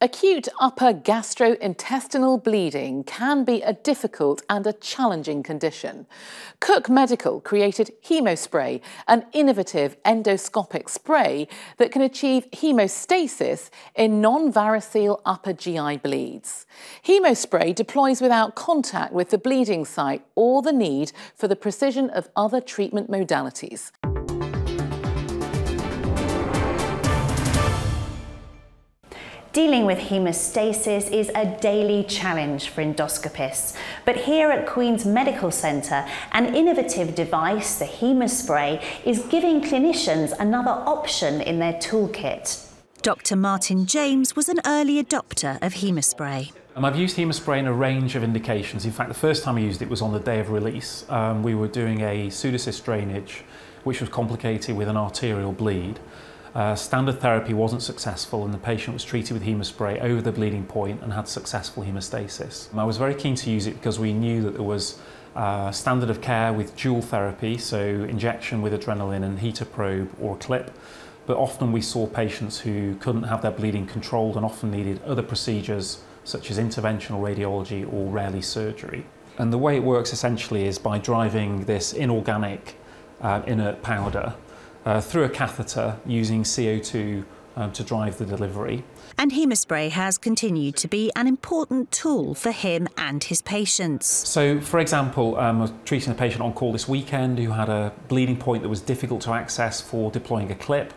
Acute upper gastrointestinal bleeding can be a difficult and a challenging condition. Cook Medical created Hemospray, an innovative endoscopic spray that can achieve hemostasis in non-variceal upper GI bleeds. Hemospray deploys without contact with the bleeding site or the need for the precision of other treatment modalities. Dealing with hemostasis is a daily challenge for endoscopists. But here at Queen's Medical Centre, an innovative device, the Hemospray, is giving clinicians another option in their toolkit. Dr Martin James was an early adopter of Hemospray. Um, I've used Hemospray in a range of indications. In fact, the first time I used it was on the day of release. Um, we were doing a pseudocyst drainage, which was complicated with an arterial bleed. Uh, standard therapy wasn't successful and the patient was treated with hemospray over the bleeding point and had successful hemostasis. And I was very keen to use it because we knew that there was uh, standard of care with dual therapy, so injection with adrenaline and heater probe or clip. But often we saw patients who couldn't have their bleeding controlled and often needed other procedures such as interventional radiology or rarely surgery. And the way it works essentially is by driving this inorganic uh, inert powder uh, through a catheter using CO2 um, to drive the delivery. And Hemospray has continued to be an important tool for him and his patients. So, for example, um, I was treating a patient on call this weekend who had a bleeding point that was difficult to access for deploying a clip.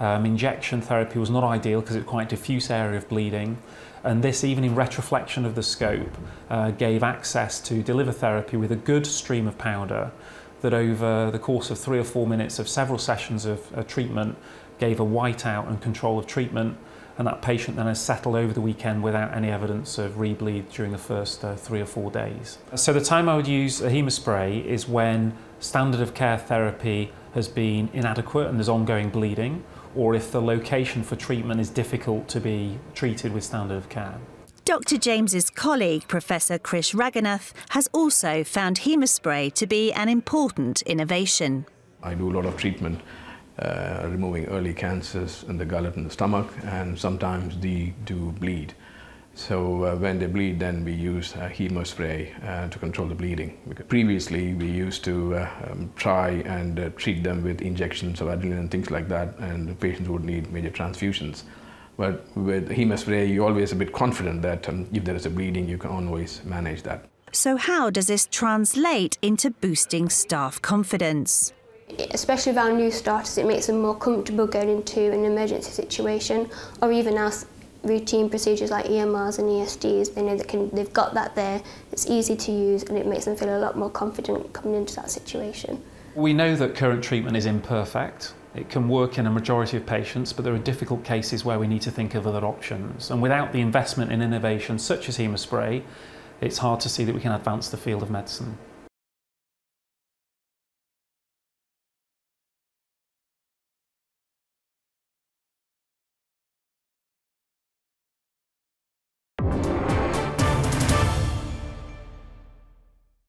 Um, injection therapy was not ideal because it's quite a diffuse area of bleeding. And this, even in retroflexion of the scope, uh, gave access to deliver therapy with a good stream of powder that over the course of three or four minutes of several sessions of uh, treatment gave a whiteout and control of treatment and that patient then has settled over the weekend without any evidence of rebleed during the first uh, three or four days. So the time I would use a hemospray is when standard of care therapy has been inadequate and there's ongoing bleeding or if the location for treatment is difficult to be treated with standard of care. Dr James's colleague, Professor Krish Ragunath, has also found Hemospray to be an important innovation. I do a lot of treatment, uh, removing early cancers in the gullet and the stomach, and sometimes they do bleed. So uh, when they bleed, then we use uh, hemospray uh, to control the bleeding. Because previously, we used to uh, um, try and uh, treat them with injections of adrenaline and things like that, and the patients would need major transfusions. But with hemospray, you're always a bit confident that um, if there is a bleeding, you can always manage that. So, how does this translate into boosting staff confidence? Especially with our new starters, it makes them more comfortable going into an emergency situation or even our routine procedures like EMRs and ESDs. They know that can, they've got that there, it's easy to use, and it makes them feel a lot more confident coming into that situation. We know that current treatment is imperfect. It can work in a majority of patients, but there are difficult cases where we need to think of other options. And without the investment in innovation such as Hemospray, it's hard to see that we can advance the field of medicine.